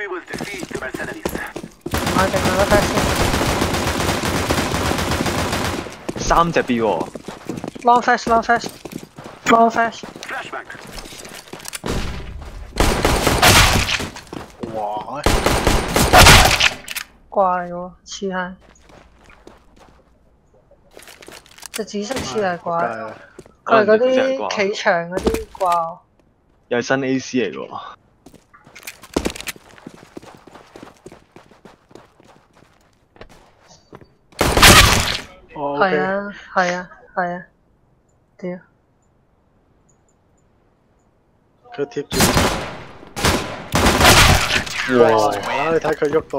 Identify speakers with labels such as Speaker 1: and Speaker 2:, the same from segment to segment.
Speaker 1: we will defeat the mercenaries.
Speaker 2: 我定下個 f 先
Speaker 3: 三隻 B 喎
Speaker 2: ，，long flash，long flash，long
Speaker 1: flash，Flashback.
Speaker 4: 哇！
Speaker 2: 掛嚟喎，似係隻紫色似係掛，
Speaker 4: 係
Speaker 2: 佢係嗰啲企牆嗰啲怪。
Speaker 3: 又係新 AC 嚟嘅喎。
Speaker 2: 係，啊，係啊，係啊，屌！
Speaker 4: 佢貼住。哇！你睇佢喐到。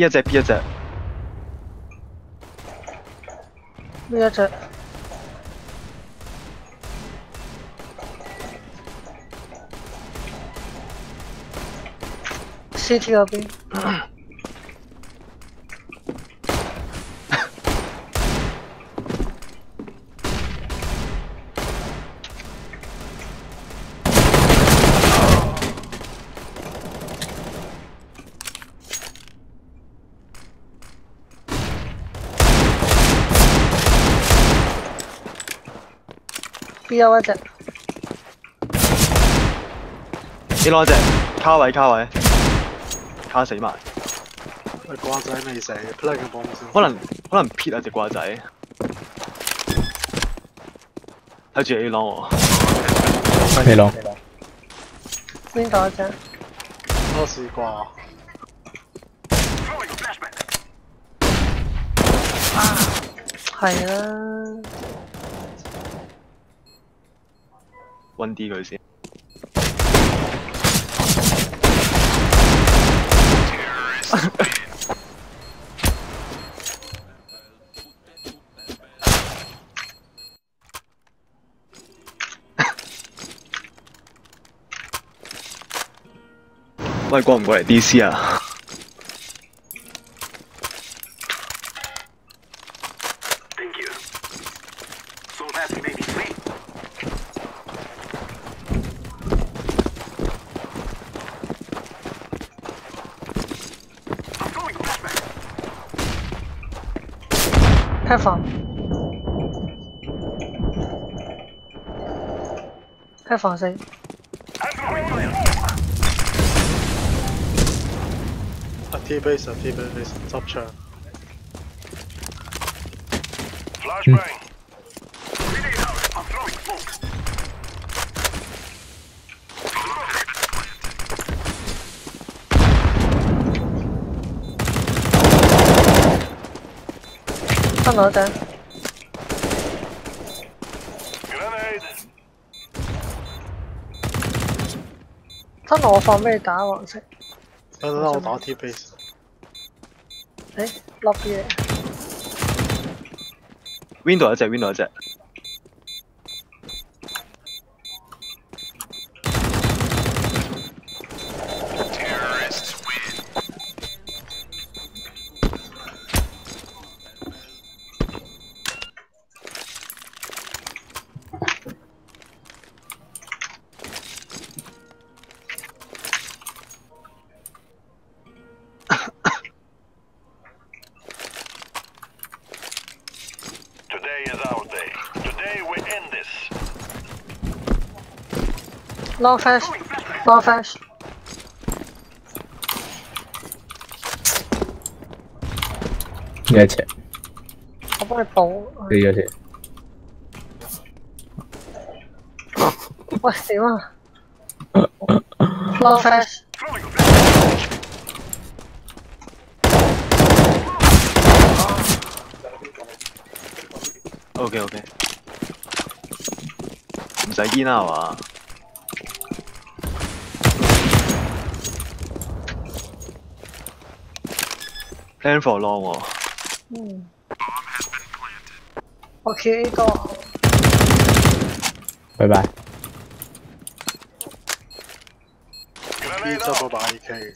Speaker 3: P 一隻 P 一隻，
Speaker 2: 呢一隻，CT 嗰邊，B 有一隻，
Speaker 3: 你攞一隻卡位卡位，卡死埋。
Speaker 4: 喂瓜仔未死，play 嘅幫先。
Speaker 3: 可能可能撇啊隻瓜仔，睇住 A 朗喎，
Speaker 5: 飛龍，
Speaker 2: 邊度一隻？
Speaker 4: 多士掛。
Speaker 1: Throwing flashback.
Speaker 2: 係啦，
Speaker 3: 温啲佢先。喂，過唔過嚟 DC 啊
Speaker 1: ？Thank you.
Speaker 2: 開房，開房四
Speaker 1: ，I'm throwing fire.
Speaker 4: A T base 啊 T base 執槍。
Speaker 1: Flashbang. Grenade out. I'm throwing smoke.
Speaker 2: 分我一隻
Speaker 1: ，Grenade.
Speaker 2: 分我放俾你打黃色，
Speaker 4: 等等我打 T base。
Speaker 2: 誒落啲嘢
Speaker 3: ，Window 一只，Window 一隻。
Speaker 2: Long flash，long flash，
Speaker 5: 呢一隻
Speaker 2: 我幫你補，
Speaker 5: 呢一隻，
Speaker 2: 喂點啊？long
Speaker 1: flashback.
Speaker 3: OK OK，唔使煙啦係嘛？Plan for long 喎。
Speaker 2: 嗯。我 Q A 個
Speaker 5: 拜拜。
Speaker 4: B 執到把 AK，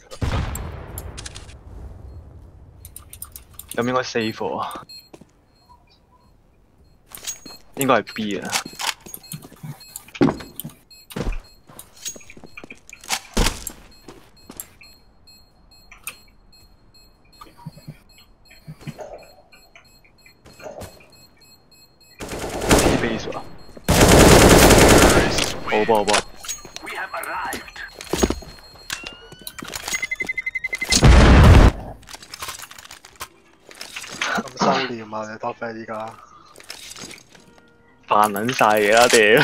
Speaker 3: 咁應該 safe 啊。應該係 B 啊。B base 啊。好波好波。
Speaker 1: We have arrived.
Speaker 4: 咁收斂啊你 top f 依家。
Speaker 3: 扮撚晒嘢啦屌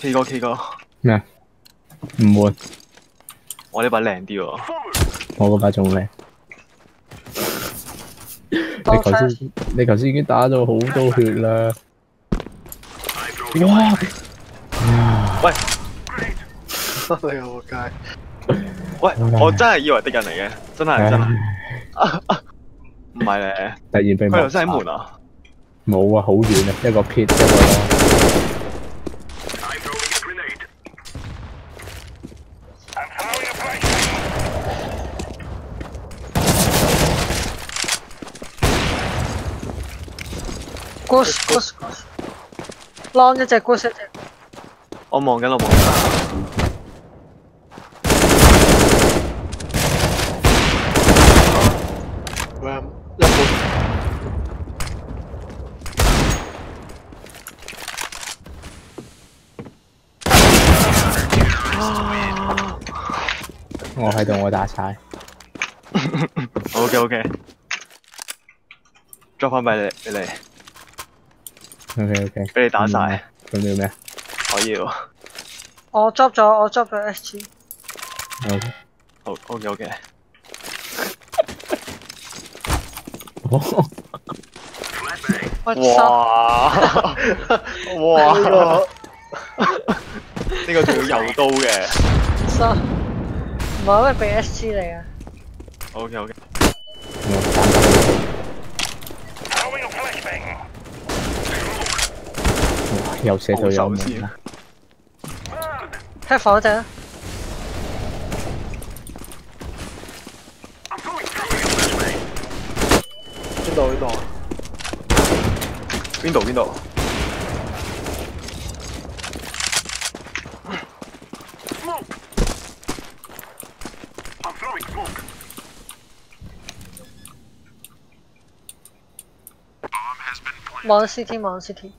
Speaker 3: ！K 哥 K 哥，
Speaker 5: 咩啊？唔換，
Speaker 3: 我呢把靚啲喎。
Speaker 5: 我嗰把仲靚。你
Speaker 2: 多
Speaker 5: 頭先你頭先已經打咗好多血啦。哇！
Speaker 3: 喂！
Speaker 4: 你個仆街，
Speaker 3: 喂，我真係以為敵人嚟嘅，真係真係，
Speaker 5: 唉。
Speaker 3: 唔係咧，
Speaker 5: 突然被
Speaker 3: 佢頭先喺門啊！
Speaker 5: 冇啊，好遠啊，一個 pit 一個
Speaker 1: I'm throwing a grenade. I'm throwing a flashbang.
Speaker 2: goose goose goose。浪一隻 goose 一隻。
Speaker 3: 我望緊我望緊，
Speaker 4: 喂，一半
Speaker 5: 我喺度，我打晒。
Speaker 3: OK OK，drop 翻俾你俾你，
Speaker 5: OK OK。
Speaker 3: 俾你打晒，
Speaker 5: 咁要咩
Speaker 3: 我要，
Speaker 2: 我 drop 咗我 drop 咗 S G。
Speaker 5: ？OK。
Speaker 3: 好 OK OK。哇 哇，
Speaker 4: 呢 個
Speaker 3: 呢個仲要右刀嘅
Speaker 2: 收。唔係因為俾 S G 你啊。
Speaker 3: ，OK OK，
Speaker 5: 又射到有咩啦？
Speaker 1: 开火啫！
Speaker 4: 边度边度？
Speaker 3: 边度边度？
Speaker 2: 冇 CT，冇
Speaker 1: CT。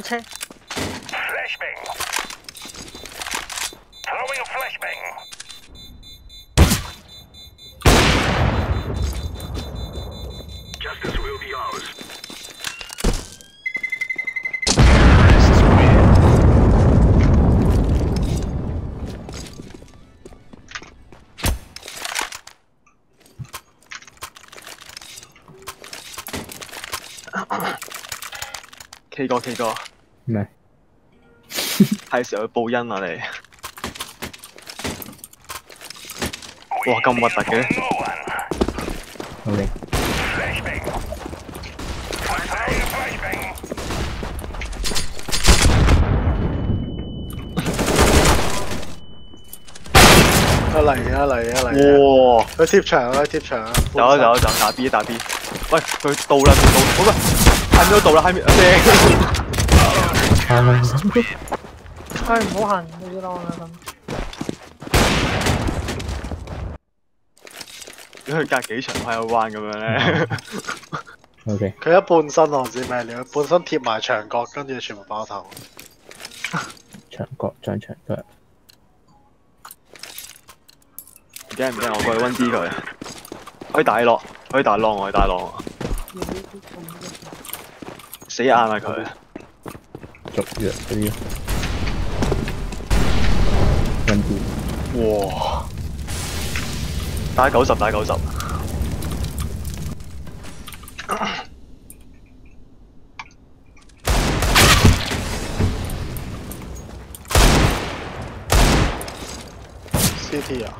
Speaker 2: 車浪
Speaker 3: K 哥 K 哥，
Speaker 5: 咩？
Speaker 3: 係時候去報恩啦你。哇咁核突嘅
Speaker 1: flashbang.
Speaker 4: 一嚟啊嚟啊嚟啊！
Speaker 3: 哇！
Speaker 4: 佢貼牆啊貼牆啊！
Speaker 3: 走啊走啊走啊，打 B 打 B。喂，佢到啦，佢到，好啦，喺邊度到啦？喺邊？正。
Speaker 2: 唉，唔好行嗰啲浪啦咁。
Speaker 3: 如果佢隔幾場喺度彎咁樣咧
Speaker 5: ，OK。
Speaker 4: 佢一半身我唔知咩料，半身貼埋牆角，跟住全部爆頭。
Speaker 5: 牆角張牆角。
Speaker 3: 唔驚唔驚，我過去温啲佢。可以大落，可以大浪，我係大浪。死硬啊佢！
Speaker 5: 續約嗰啲咯。跟住
Speaker 3: 哇！打九十，打九十。
Speaker 4: CT 啊，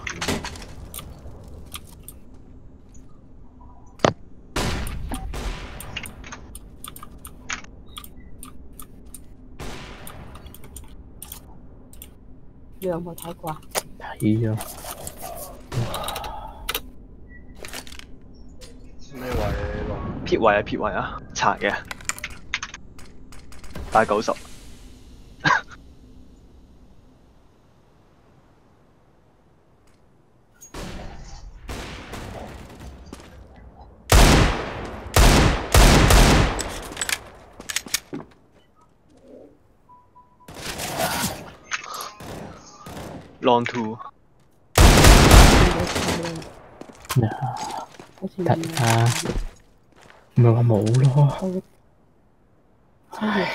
Speaker 6: 你有冇睇過啊？
Speaker 5: 睇咗
Speaker 4: 咩位啊？
Speaker 3: 撇位啊，撇位啊，拆嘅。打九十。Long two，
Speaker 5: 咩啊？
Speaker 6: 好似
Speaker 5: 睇啊！唔係話冇咯，
Speaker 6: 七月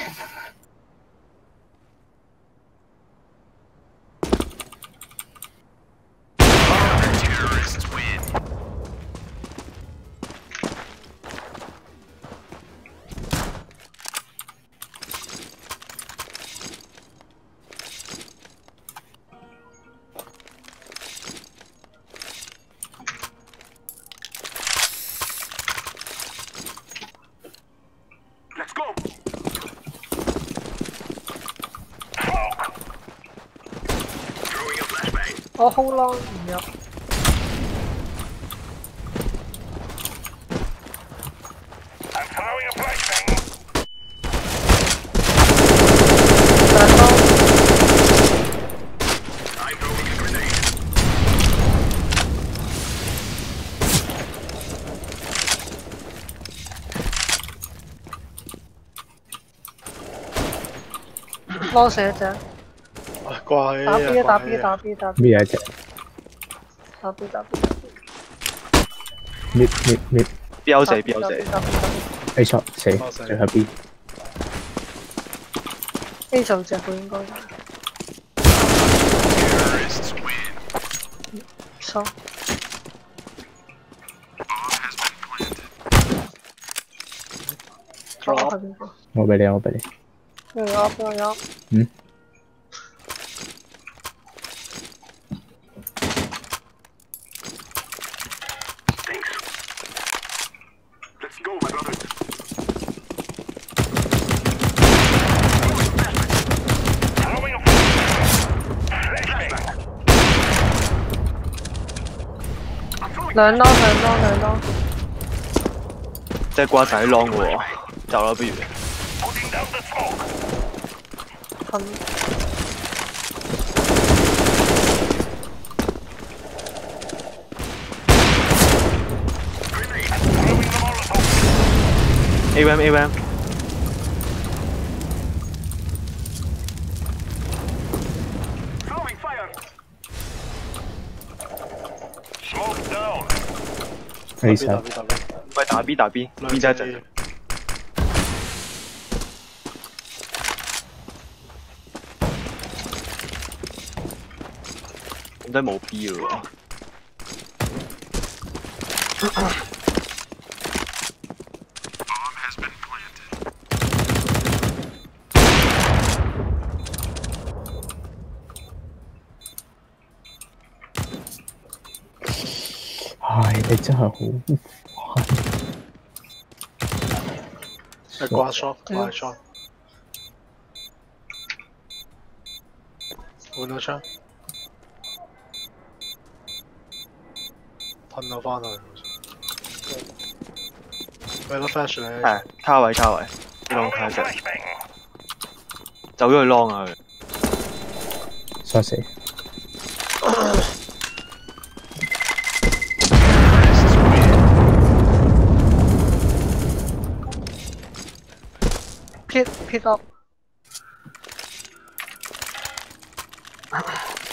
Speaker 1: ，Let's go。Throwing a flashbang.
Speaker 2: 我 hold on 唔入
Speaker 1: ，I'm throwing a flashbang.
Speaker 2: 大刀
Speaker 1: I'm
Speaker 4: 掛起
Speaker 2: 打 B 啊打 B
Speaker 4: 掛起
Speaker 2: 打 B 打 B
Speaker 5: 咩嘢啫？
Speaker 2: 打 B 打 B 打 B 打 B
Speaker 3: 標死。
Speaker 2: 打 B 打 B
Speaker 5: A shot 死，
Speaker 4: 爆死
Speaker 5: 最後 B
Speaker 2: A 就隻佢應該收。我係邊個？
Speaker 5: 我俾你，我俾你。
Speaker 2: 俾我有，俾我有。
Speaker 5: 嗯。
Speaker 2: 兩刀兩刀兩刀，
Speaker 3: 即係瓜仔 long 嘅喎，走啦不如。
Speaker 1: putting down the smoke.
Speaker 2: 噴
Speaker 1: Grenade. Throwing the Molotov. Smoke down.
Speaker 5: A
Speaker 4: 打
Speaker 5: shot
Speaker 4: B 打 B
Speaker 3: 喂打 B 打 B，B
Speaker 4: 兩
Speaker 3: 真係
Speaker 4: 隻
Speaker 3: 陣。咁真係冇 B 咯喎。
Speaker 5: 唉，窗户。
Speaker 4: 再刮窗，刮窗。换到窗，喷到翻头。喂，个 flash 嚟。
Speaker 3: 系，卡位，卡位，
Speaker 1: 啲龙
Speaker 3: 卡
Speaker 1: 阵。
Speaker 3: 走咗去 long 啊！
Speaker 5: 杀死。
Speaker 2: 吹高。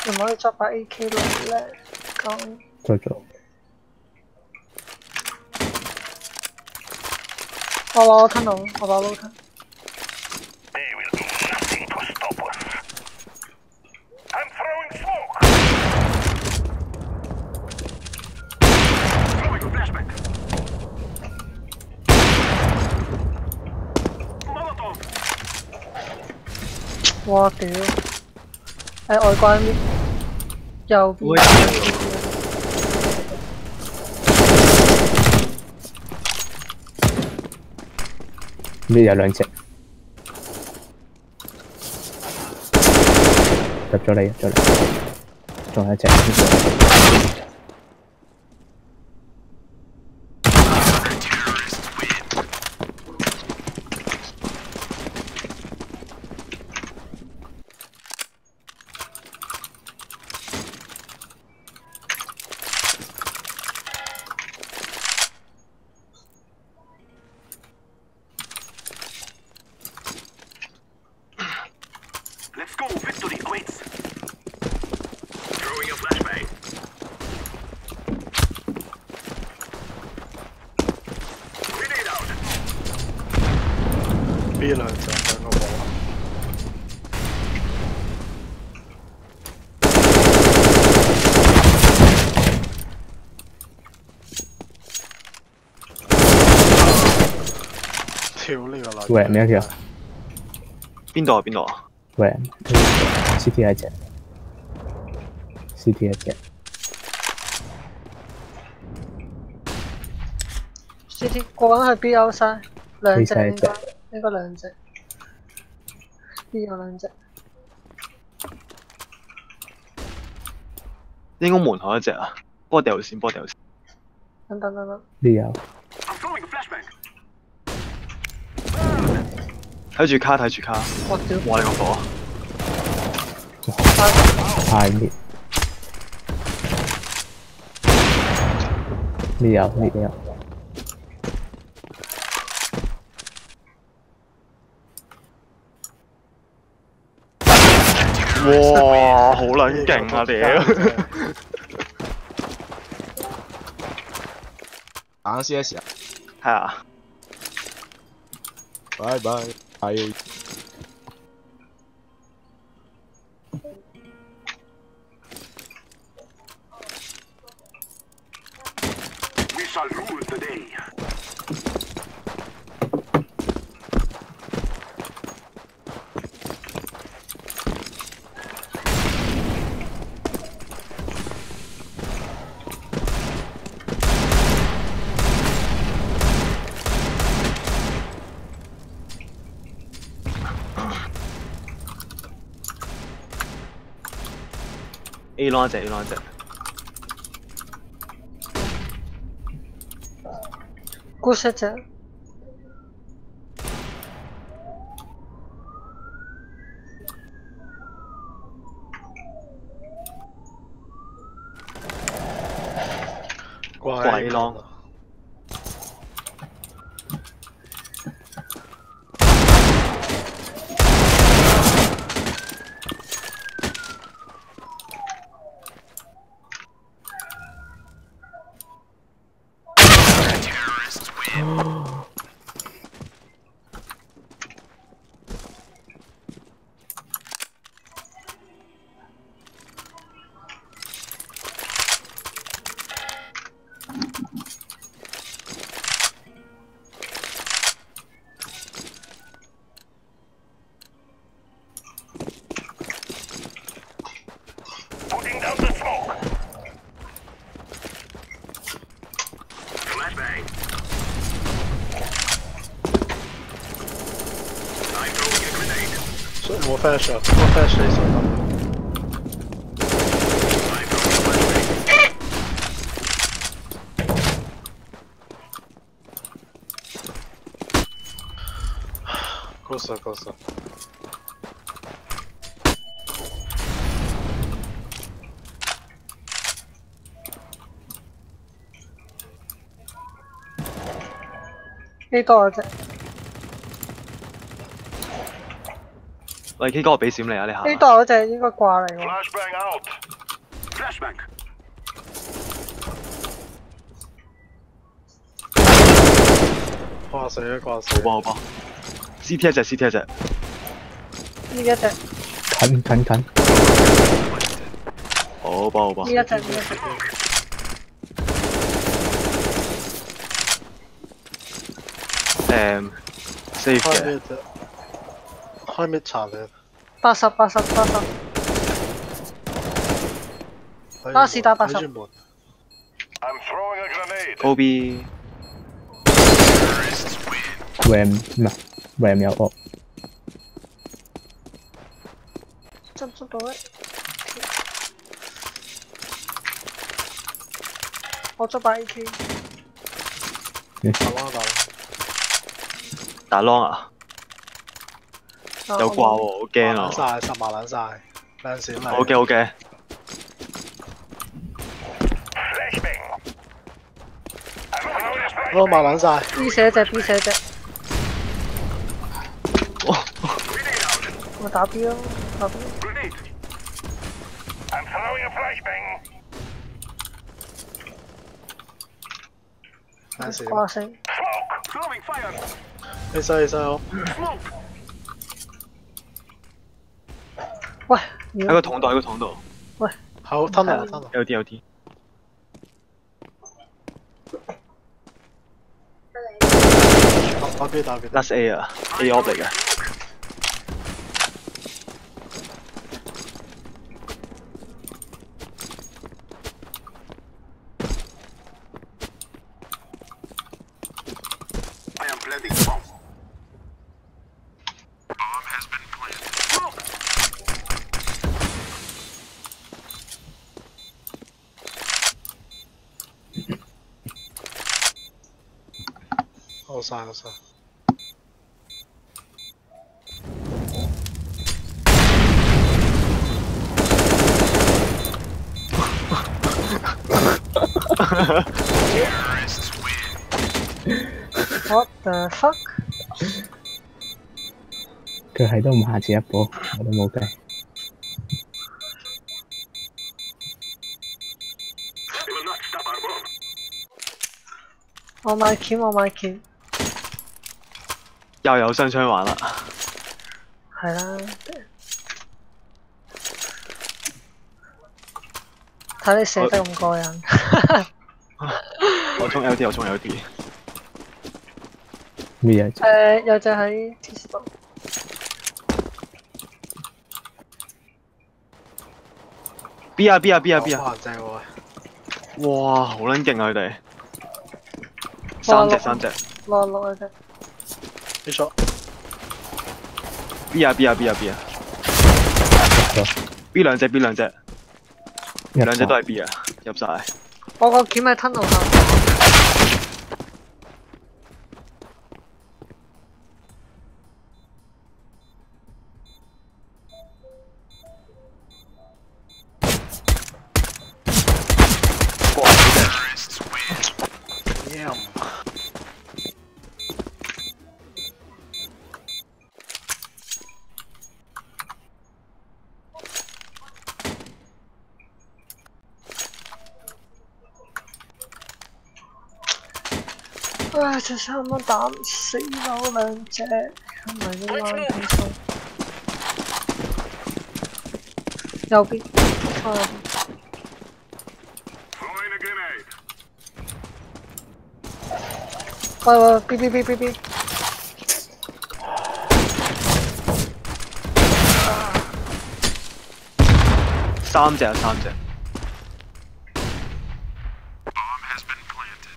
Speaker 2: 怎么会抓把 AK 来？刚在
Speaker 5: 走。好，
Speaker 2: 我看到了，
Speaker 1: 好吧，我看。
Speaker 2: 哇屌！喺外關邊右邊
Speaker 3: 會
Speaker 5: 呢有兩隻，入咗嚟，入咗嚟，仲有一隻。
Speaker 1: Let's go. Victory awaits. Throwing a flashbang. Grenade out.
Speaker 4: B 兩隻兩個冇啊。
Speaker 5: 喂咩條
Speaker 3: 邊度啊邊度啊？
Speaker 5: 喂，C T 一隻，C T 一隻
Speaker 2: ，C T 過緊去 B O 三，兩隻
Speaker 5: B 晒一隻
Speaker 2: 應該應該兩隻，B 有兩隻，
Speaker 3: 應該門口一隻啊，幫我掉線，幫我掉線。
Speaker 2: 等等等等，
Speaker 5: 呢有
Speaker 1: I'm throwing a flashbang.
Speaker 3: 睇住卡，睇住卡。
Speaker 2: 我屌！
Speaker 3: 哇！你個火，
Speaker 5: 太滅，呢有呢有，
Speaker 3: 哇！好撚勁啊屌！
Speaker 7: 打 CS 啊，
Speaker 3: 係啊，
Speaker 7: 拜拜，係
Speaker 1: We
Speaker 3: 浪一隻，A 浪一隻。
Speaker 2: 估一隻，
Speaker 4: 怪
Speaker 3: 鬼狼
Speaker 1: Putting down the smoke. Flashbang. I'm throwing a grenade.
Speaker 4: 所以冇 flash 啊，冇 flash 你先得。
Speaker 1: I'm throwing a flashbang.
Speaker 4: close 啊 close 啊。
Speaker 2: 呢多咗隻，
Speaker 3: 喂，K 哥，我俾閃你啊！你行
Speaker 2: 呢度嗰隻應該掛嚟喎
Speaker 1: ，Flashbang out. Flashbang.
Speaker 4: 掛死啊掛死！
Speaker 3: 好吧好吧。C T 一隻，C T 一隻。
Speaker 2: 呢一隻，呢
Speaker 5: 近近近，
Speaker 3: 好吧好吧
Speaker 2: 一。隻，呢一隻，
Speaker 3: 誒，safe
Speaker 4: 開
Speaker 3: 嘅。
Speaker 4: 咩啫？開咩查你？
Speaker 2: 八十八十八十，巴士打八十
Speaker 1: a.
Speaker 3: O B
Speaker 5: RAM 唔係 RAM 有惡，
Speaker 2: 執唔執到咧？我執把 AK，
Speaker 4: 打啦打啦，
Speaker 3: 打 long 啊，
Speaker 2: 啊
Speaker 3: 有掛喎，好驚
Speaker 4: 撚
Speaker 3: 啊！
Speaker 4: 晒十萬撚晒，兩閃嚟。
Speaker 3: 好嘅好嘅
Speaker 1: ，Flashbang. I'm throwing a flashbang.
Speaker 4: 我萬撚晒
Speaker 2: ，B 寫隻 B 寫隻，
Speaker 3: 哇
Speaker 1: ！Grenade out.
Speaker 2: 我打 B 咯，打 B。
Speaker 1: Grenade. I'm throwing a flashbang.
Speaker 4: 兩閃。
Speaker 2: 掛聲，
Speaker 1: Smoke. Throwing fire.
Speaker 4: 你犀你犀好，
Speaker 3: 喺个桶度，喺个桶度。
Speaker 4: 喂，好，吞到，吞到。
Speaker 3: 有啲，有啲。
Speaker 4: 打边，打边。
Speaker 3: That's A 啊，A op。
Speaker 1: I am.
Speaker 4: 好晒好晒。
Speaker 2: 我 the fuck？
Speaker 5: 佢係都唔下次一波，我都冇計。
Speaker 2: 我買鉗，我買鉗，
Speaker 3: 又有雙槍玩啦，
Speaker 2: 係啦。睇你寫得咁過癮，
Speaker 3: 我衝 L D 我衝 L D，
Speaker 5: 咩啊？
Speaker 2: 誒有隻喺 T 字度
Speaker 3: ，B 啊 B 啊 B 啊 B 啊！
Speaker 4: 好正喎。
Speaker 3: 哇，好撚勁啊佢哋，三隻三隻
Speaker 2: 落落去啫。
Speaker 4: 你錯。
Speaker 3: B 啊 B 啊 B 啊 B 啊，B。两只 B 兩隻，
Speaker 5: 入
Speaker 3: 兩隻都
Speaker 5: 晒
Speaker 3: 係 B 啊，入晒。
Speaker 2: 我個鉗喺吞路唉，隻差唔多打唔死咗兩隻，唔係呢彎點數。右邊，啊
Speaker 1: Throwing a grenade.
Speaker 2: 喂喂，B B B B B，
Speaker 3: 三隻啊三隻，
Speaker 1: Bomb has been planted.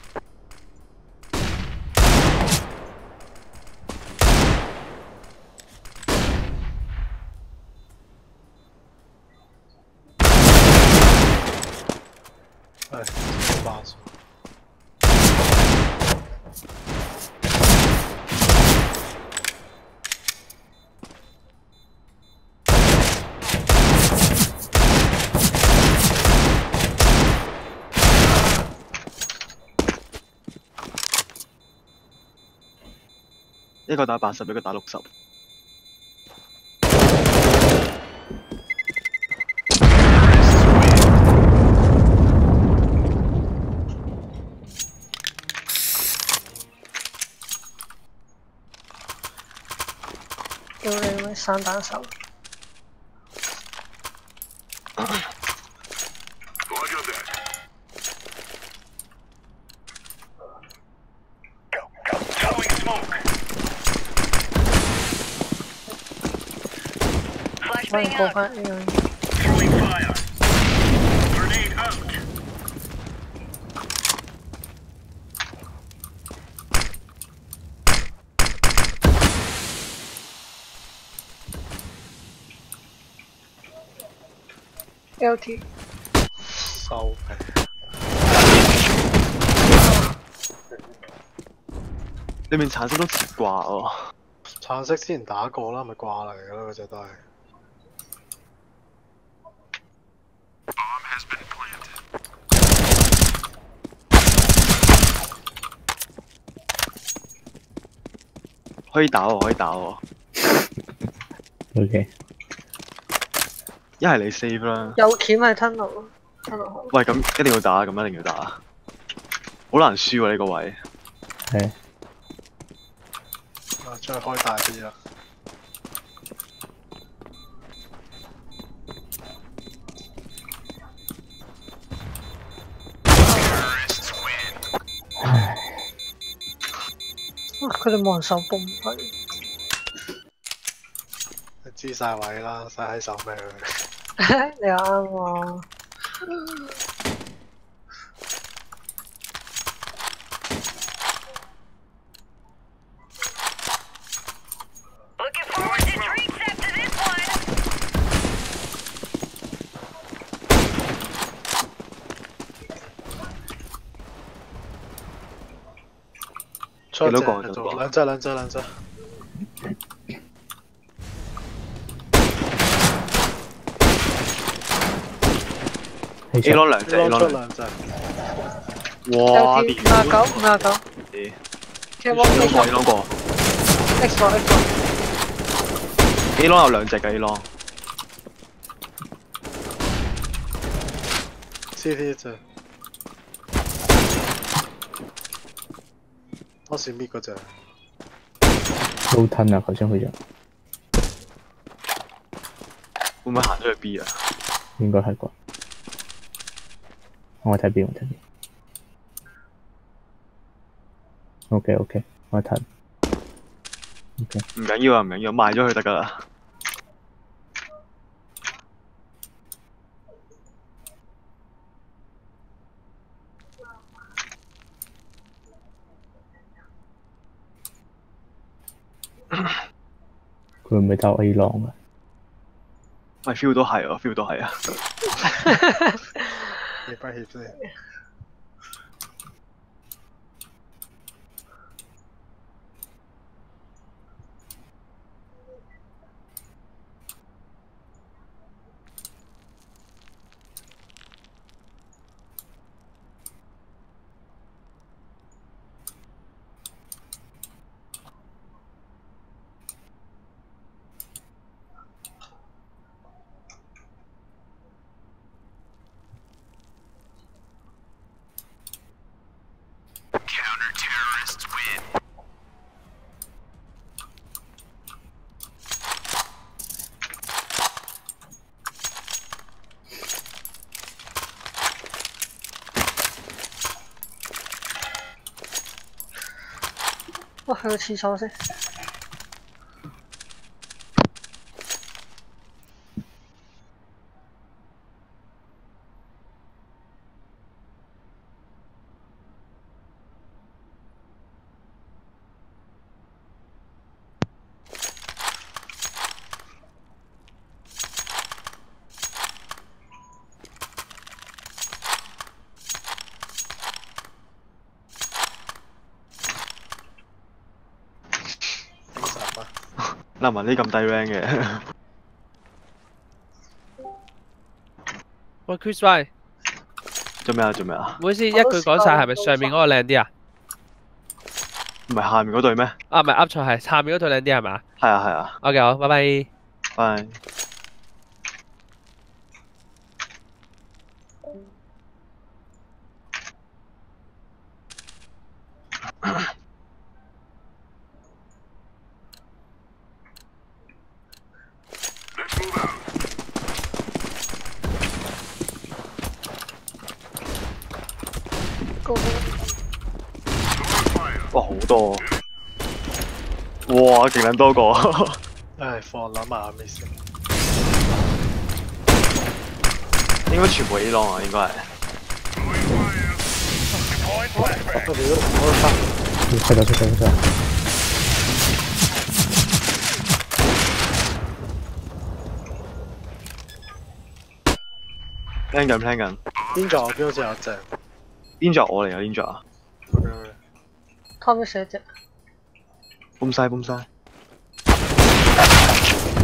Speaker 4: 係冇辦法。
Speaker 3: 一个打八十，一个打六十。
Speaker 2: 屌你咪散打手，
Speaker 1: Roger that. Go, go. Throwing fire. Grenade
Speaker 2: out.，LT
Speaker 4: 收皮。
Speaker 3: 你面橙色都似掛喎，
Speaker 4: 橙色之前打過啦，咪掛嚟噶啦，嗰只都係。
Speaker 3: 可以打我，可以打我。
Speaker 5: OK，
Speaker 3: 一係你 save 啦。
Speaker 2: 有鉗咪吞落咯，吞落去。
Speaker 3: 喂，咁一定要打，咁一定要打。好難輸喎呢個位。
Speaker 5: 係
Speaker 4: 啊，將佢開大啲啦。
Speaker 2: 佢哋冇人手泵佢，
Speaker 4: 你知晒位啦，使喺手尾佢。
Speaker 2: 你又啱喎。
Speaker 8: Looking forward to drinks after this one.
Speaker 4: 出
Speaker 3: 幾多個
Speaker 4: 隻
Speaker 3: 幾多個
Speaker 4: 兩隻兩隻兩隻。
Speaker 5: 氣
Speaker 3: A
Speaker 5: 出
Speaker 3: long 兩隻，A
Speaker 4: 出
Speaker 3: long 兩
Speaker 4: 兩隻。
Speaker 3: 哇
Speaker 2: ！LT 五廿九，五廿九。
Speaker 3: 你
Speaker 2: 其實
Speaker 3: A
Speaker 2: 我
Speaker 3: 過
Speaker 2: X
Speaker 3: A long 過
Speaker 2: X 過 X 過。
Speaker 3: A long 有兩隻嘅 A long。
Speaker 4: CT 一隻。當時搣嗰隻。
Speaker 5: 都吞啊！頭先佢就
Speaker 3: 會唔會行咗去 B 啊？
Speaker 5: 應該係啩。我睇 B，，我睇 B。OK OK，我睇。OK，
Speaker 3: 唔緊要啊，唔緊要，賣咗佢得㗎啦。
Speaker 5: 會唔會兜 A 浪啊？
Speaker 3: 喂，feel 都係啊，feel 都係啊。
Speaker 4: 你不協先？
Speaker 2: 哇！去個廁所先。
Speaker 3: 嗱，文呢咁低 rank 嘅，
Speaker 9: 喂，Chris Y，
Speaker 3: 做咩啊？做咩啊？
Speaker 9: 唔好意思，一句講晒，係咪上面嗰個靚啲啊？
Speaker 3: 唔係下面嗰對咩？
Speaker 9: 啊，唔係噏錯，係下面嗰對靚啲係嘛
Speaker 3: 係啊係啊
Speaker 9: ，？OK，好，拜拜。
Speaker 3: 拜。
Speaker 2: 高高
Speaker 3: 哇，好多！哇，勁撚多個。
Speaker 4: 唉，放諗下咪先。
Speaker 3: 應該全部 A long 啊，應該係。
Speaker 4: 我屌，我得
Speaker 5: 出咗出咗出咗，
Speaker 3: 聽緊聽緊，
Speaker 4: 邊座邊好似有隻。
Speaker 3: 邊座我嚟啊？邊座啊
Speaker 2: ？Tommy 寫隻，
Speaker 3: 崩晒崩晒，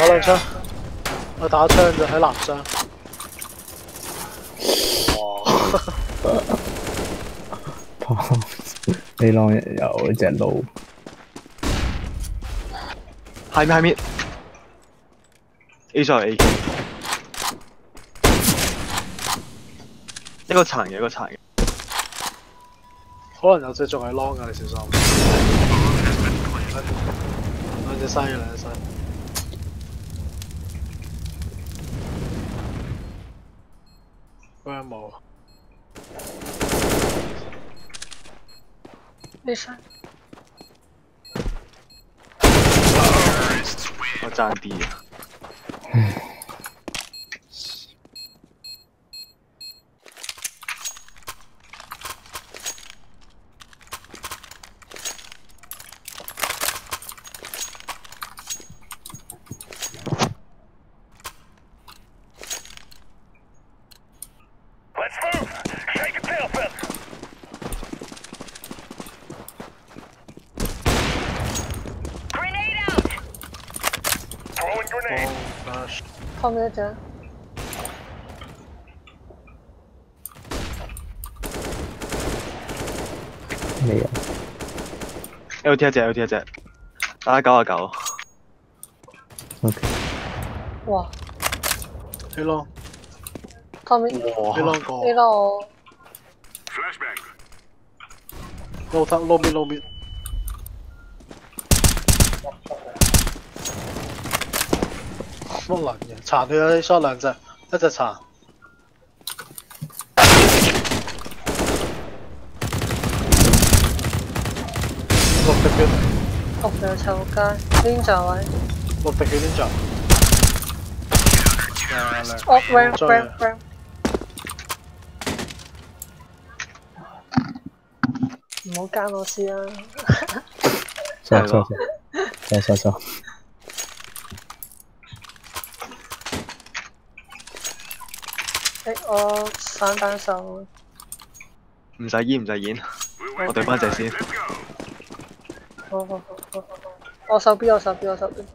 Speaker 4: 打兩槍，我打槍就喺南雙。哇！
Speaker 5: 你浪有隻路，
Speaker 3: 係咩係咩？A 座係 A 一個殘嘅，一個殘嘅。
Speaker 4: 可能有隻仲係 long 㗎，你小心。兩隻西嘅兩隻西。嗰冇。
Speaker 2: 呢身
Speaker 3: 我爭啲
Speaker 2: 折。
Speaker 5: 没有。
Speaker 3: 有贴只，有贴只，打九啊九。
Speaker 5: OK。
Speaker 2: 哇！
Speaker 4: 飞
Speaker 2: 龙。
Speaker 4: 后
Speaker 3: 面。
Speaker 4: 飞
Speaker 2: 龙
Speaker 4: 哥。
Speaker 2: 飞龙。
Speaker 1: Flashbang。
Speaker 4: 路侧路面路面。乜撚嘅？殘佢有啲 shot 兩隻，一隻殘。六滴血，
Speaker 2: 屋有臭街，邊座位？
Speaker 4: 六滴血邊着？誒兩
Speaker 2: 哦，ram
Speaker 4: 追
Speaker 2: ram ram，唔好加我先啊！
Speaker 5: 錯錯錯錯錯錯，
Speaker 2: 我散弹手。
Speaker 3: 唔使烟，唔使
Speaker 1: 烟，
Speaker 3: 我对翻只先。
Speaker 2: 好好好好好，我手边，我手边，我手
Speaker 1: 边。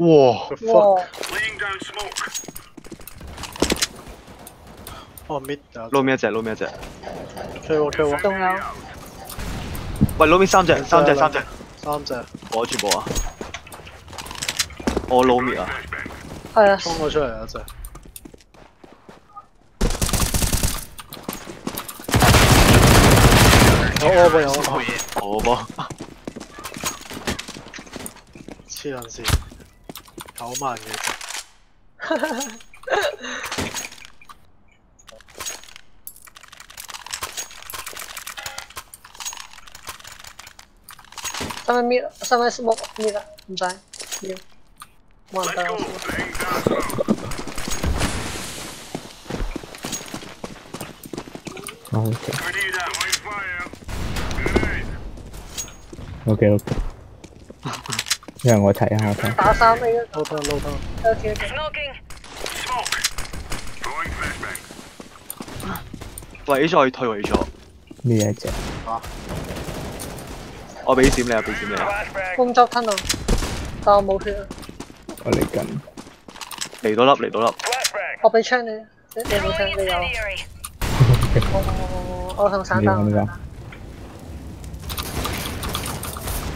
Speaker 3: 哇！
Speaker 2: 哇！
Speaker 4: 哦 mid 有
Speaker 3: 撈面一隻，撈面一隻。
Speaker 4: K 喎 K 喎，
Speaker 2: 仲有
Speaker 3: 喂，撈面三隻，三隻，三隻。
Speaker 4: 三隻
Speaker 3: 我全部啊！我撈面啊.
Speaker 2: 係啊，
Speaker 4: 衝咗出嚟有隻。有 o 噃有 o
Speaker 3: 好波。
Speaker 4: 黐撚線，九萬嘅
Speaker 2: Sama mira, sama smoke
Speaker 1: mira,
Speaker 2: dyan.
Speaker 1: Yun. Manta. Okay.
Speaker 5: Ok ok. Giờ ngồi chạy
Speaker 2: hả ta? Tao sao
Speaker 4: mày? Lâu thôi, lâu
Speaker 2: thôi. Ok ok.
Speaker 8: Smoking.
Speaker 3: 毀咗，退毀咗。
Speaker 5: 咩嘢啫？啊！
Speaker 3: 我俾閃你啊，俾閃你啊.
Speaker 2: 工作 tunnel，但我冇血啊，
Speaker 5: 我嚟緊。
Speaker 3: 嚟到粒嚟到粒，
Speaker 2: 我俾槍你，你冇槍？你有。我 我同散彈
Speaker 5: 呢個呢。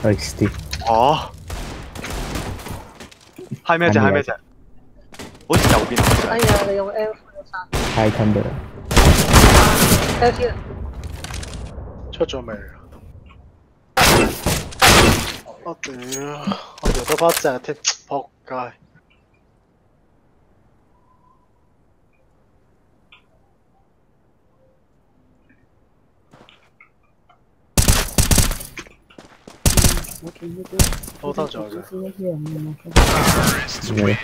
Speaker 5: 個 XD
Speaker 3: 哦，係咩隻係咩隻？好似右邊好似
Speaker 2: 哎呀，你用 L 殺
Speaker 5: high
Speaker 2: thunder，L T 啊！
Speaker 4: 出咗未啊？我屌，我搖得翻隻添，仆街！
Speaker 6: 我見呢啲
Speaker 4: 撈湯仲有嘅，
Speaker 6: 先一樣嘅嘛。
Speaker 5: 咩？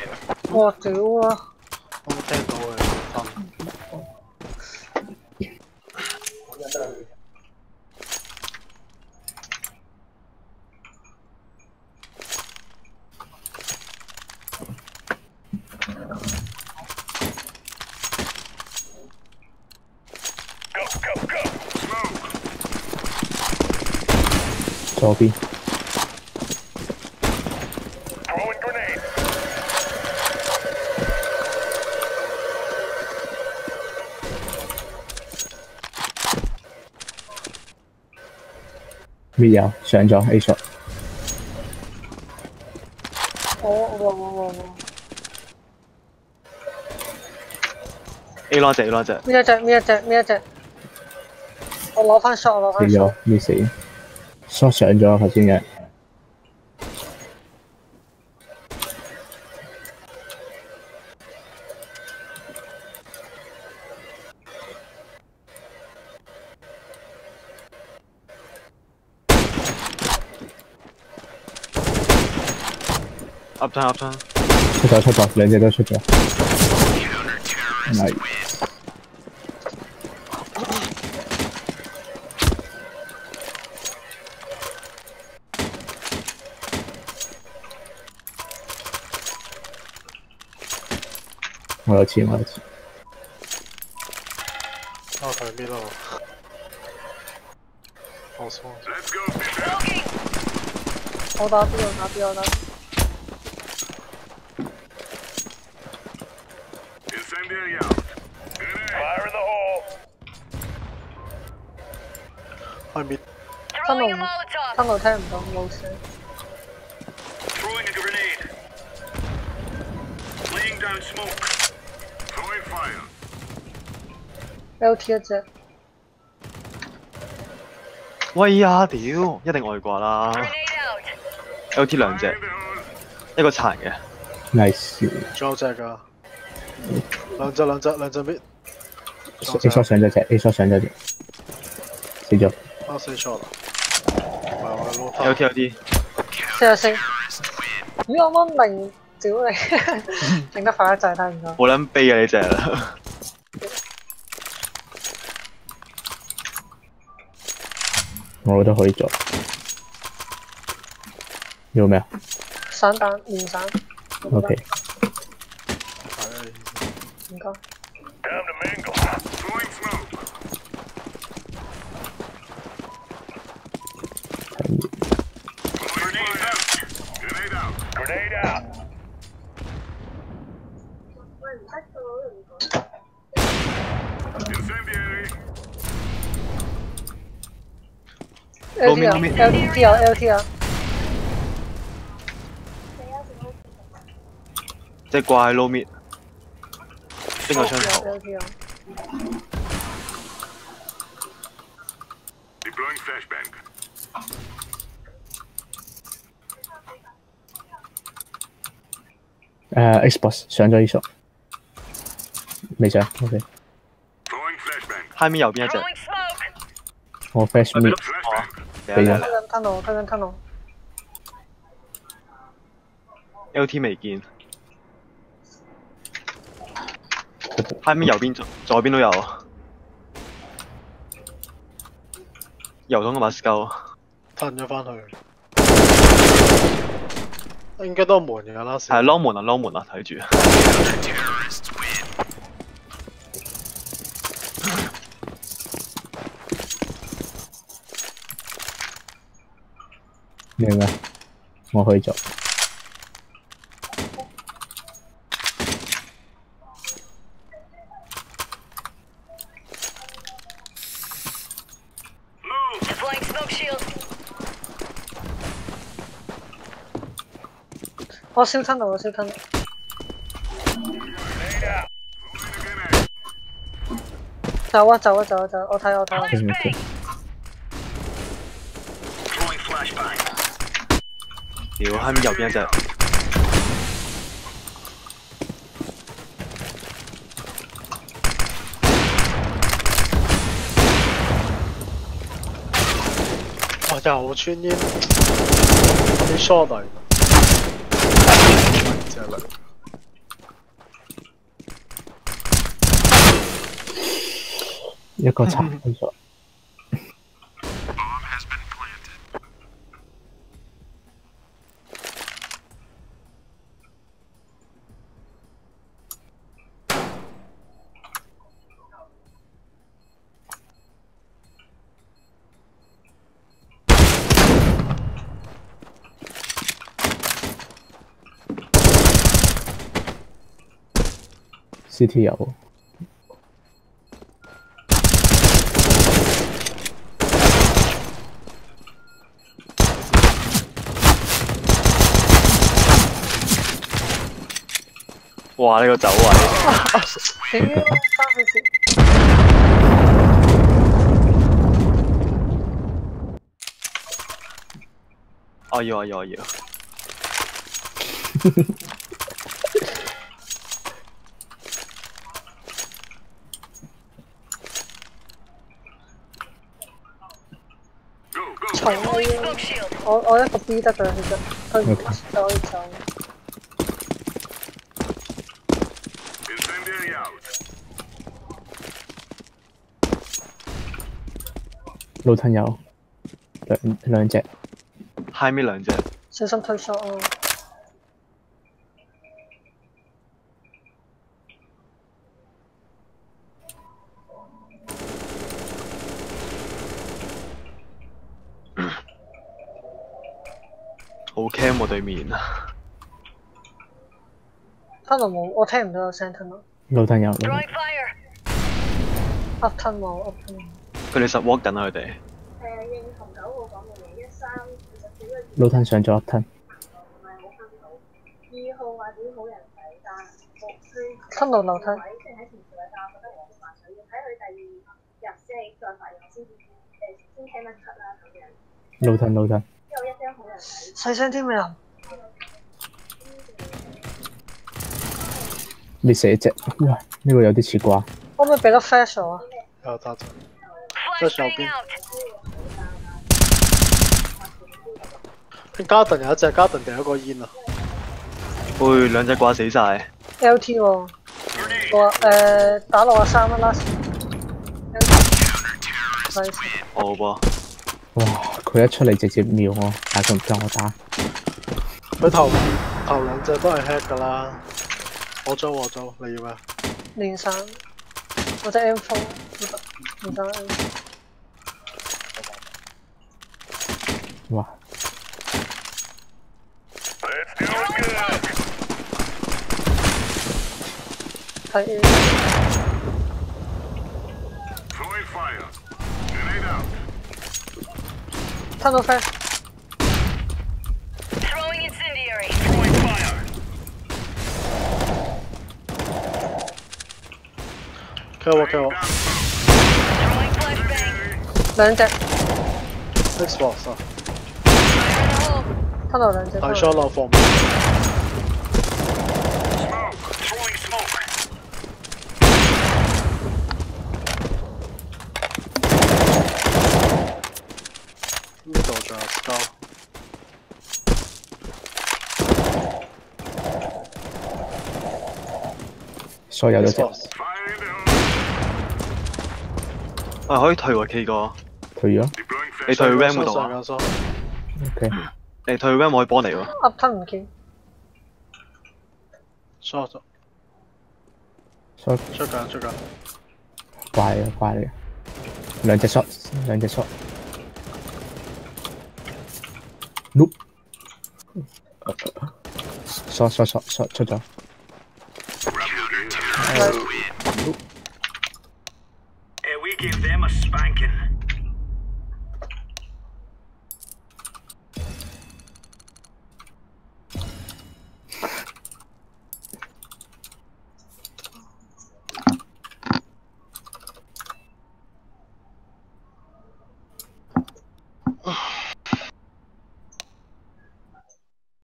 Speaker 2: 我屌啊！
Speaker 4: 我聽到嘅湯。
Speaker 5: 左邊
Speaker 1: Throwing grenade.
Speaker 5: 咩有上咗 A shot，
Speaker 2: 我我我我我
Speaker 3: A 攞隻 A 攞隻，
Speaker 2: 邊一隻邊一隻邊一隻？我攞翻 shot，我攞翻 shot
Speaker 5: 咗。咩死？shot 上咗頭先嘅，
Speaker 3: 噏吞噏吞，
Speaker 5: 出咗出咗，兩隻都出咗。係我有錢，我有錢。
Speaker 4: 我睇邊咯？我錯。
Speaker 1: Let's go.
Speaker 8: Smoking.
Speaker 2: 我打 B，我打 B，我打 B。
Speaker 1: Incendiary out. Grenade. Fire in the hole.
Speaker 4: 開面
Speaker 8: Throwing a
Speaker 2: Tunnel.
Speaker 8: Molotov.
Speaker 2: tunnel 聽唔到冇聲。
Speaker 1: Throwing a grenade. Laying down smoke.
Speaker 2: L T 一隻，
Speaker 3: 喂呀屌，一定外掛啦 out.，L T 兩
Speaker 1: Fire
Speaker 3: 隻一個殘嘅
Speaker 5: ，nice，
Speaker 4: 仲有隻㗎，兩隻兩隻兩隻邊
Speaker 5: ，A shot 上咗隻，A shot 上咗隻，死咗。
Speaker 4: 啊死錯啦！唔係我撈
Speaker 3: L
Speaker 4: 湯
Speaker 3: T L T，
Speaker 2: 四十四。咦，我啱明，屌你，整得快得滯，睇唔到。
Speaker 3: 好撚悲啊呢隻，
Speaker 5: 我都可以做。要咩啊
Speaker 2: 散彈連散。
Speaker 5: ？OK，
Speaker 4: 係啊，
Speaker 2: 唔該。
Speaker 1: Time to mingle. Throwing smoke.
Speaker 5: 睇面
Speaker 1: Grenade out.
Speaker 2: L T 啊，L T 啊，L T 啊。
Speaker 3: 隻怪撈滅，邊個槍頭
Speaker 2: ？L T 啊。
Speaker 1: Deploying flashbang.
Speaker 5: 誒 Xbox 上咗 A shot，未上
Speaker 1: flashbang.
Speaker 3: 下面右邊一隻
Speaker 8: ，Throwing smoke.
Speaker 5: 我 flash mid
Speaker 2: 飞了。看看，看看
Speaker 3: 到。LT 未见。下面右边左左边都有。右咗个马斯高，
Speaker 4: 吞咗翻去，应该都门嘅啦。
Speaker 3: 系 long 门啊，long 门啊，睇住。
Speaker 5: 明咩？我去做。
Speaker 8: Deploying smoke shield.
Speaker 2: 我先看到，我先看到。走啊走啊走啊走啊！我睇我睇我睇。
Speaker 5: OK OK。
Speaker 1: Throwing flashbang.
Speaker 3: 屌，喺面右邊一隻。
Speaker 4: 哇！又穿煙，啲疏嚟。隻嚟。
Speaker 5: 一個插咗。，CT 有。
Speaker 3: 哇！呢個走位，
Speaker 2: 屌，翻去先。
Speaker 3: 我要我要我要。
Speaker 2: 我我一個 B 得㗎啦，其實佢可以走。
Speaker 5: 老親友兩兩隻
Speaker 3: ，high 尾兩隻，
Speaker 2: 小心推 shot 啊！
Speaker 3: 好 cam 喎對面。
Speaker 2: 吞到冇，我聽唔到有聲吞到。
Speaker 5: 老吞有。
Speaker 8: Throwing fire.
Speaker 2: up 吞冇，up 吞冇。
Speaker 3: 佢哋實 walk 緊啊！佢哋
Speaker 10: 誒認同九號講嘅嘢，一三其實幾個
Speaker 5: 老吞上咗一吞，
Speaker 10: 唔係好分到。二號話點好人仔，但係佢
Speaker 2: 吞到樓梯。
Speaker 10: 位即係喺前兆嘅教，覺得我好麻水，要睇佢第二日即係再發現先至誒先聽得出啦咁樣。
Speaker 5: 老
Speaker 2: 細聲啲咪啊！
Speaker 5: 你寫隻，哇！呢個有啲似瓜，
Speaker 2: 可唔可以俾個 flash 我啊？
Speaker 4: 有得咗。
Speaker 8: Flashbang out.
Speaker 4: 加頓有一隻，加頓掉一個煙啊！
Speaker 3: 喂，兩隻掛死晒。
Speaker 2: LT 喎，我誒打落啊三蚊 last。nice
Speaker 3: 好噃，
Speaker 5: 哇！佢一出嚟直接秒我，但係佢唔夠我打，
Speaker 4: 佢頭頭兩隻都係 head 㗎啦。我租我租，你要咩？
Speaker 2: 連散，或者 M four 連散 M。
Speaker 5: 哇
Speaker 1: ！Let's do it good.
Speaker 2: 睇
Speaker 1: A，Throwing fire. Grenade out.
Speaker 2: 吞到
Speaker 8: flash，Throwing incendiary.
Speaker 1: Throwing fire.
Speaker 4: 佢我佢我
Speaker 8: Throwing flashbang.
Speaker 2: 兩隻
Speaker 4: Xbox 啊
Speaker 8: ，Fire in the hole.
Speaker 2: 吞到兩隻。
Speaker 4: 大
Speaker 2: 吞到
Speaker 4: shot 落房。
Speaker 1: Smoke. Throwing smoke.
Speaker 4: 呢度仲有 scout。
Speaker 5: 所有
Speaker 1: 咗只。
Speaker 3: 啊，可以退喎，K 哥。
Speaker 5: 退咗。
Speaker 3: 你退 van 嗰度。
Speaker 4: O
Speaker 5: K。
Speaker 3: 你退 van，我可以帮你喎。
Speaker 2: 我吞唔
Speaker 4: 见。
Speaker 5: 疏疏。
Speaker 4: 疏紧，疏紧。
Speaker 5: 怪啊，怪嚟。两只手两只手。碌、nope。出咗。